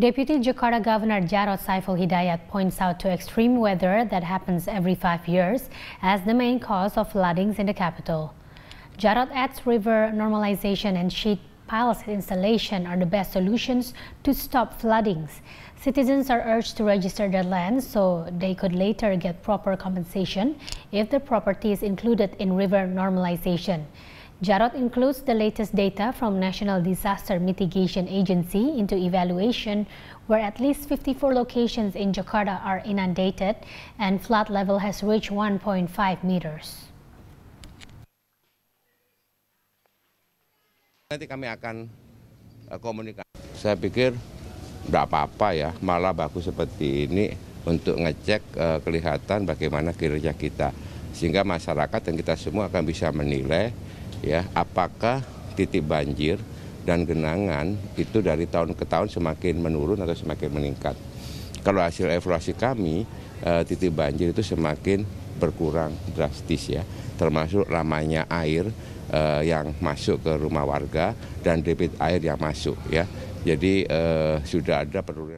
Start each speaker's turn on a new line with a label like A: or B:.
A: Deputy Jakarta Governor Djarot Saiful Hidayat points out to extreme weather that happens every five years as the main cause of floodings in the capital. Djarot adds river normalization and sheet piles installation are the best solutions to stop floodings. Citizens are urged to register their land so they could later get proper compensation if the property is included in river normalization. Djarot includes the latest data from National Disaster Mitigation Agency into evaluation where at least 54 locations in Jakarta are inundated and flood level has reached 1.5 meters.
B: Nanti kami akan uh, komunikasi. Saya pikir tidak apa-apa ya, malah bagus seperti ini untuk ngecek uh, kelihatan bagaimana kinerja kita. Sehingga masyarakat dan kita semua akan bisa menilai ya apakah titik banjir dan genangan itu dari tahun ke tahun semakin menurun atau semakin meningkat. Kalau hasil evaluasi kami, eh, titik banjir itu semakin berkurang drastis ya, termasuk lamanya air eh, yang masuk ke rumah warga dan debit air yang masuk ya. Jadi eh, sudah ada penurunan.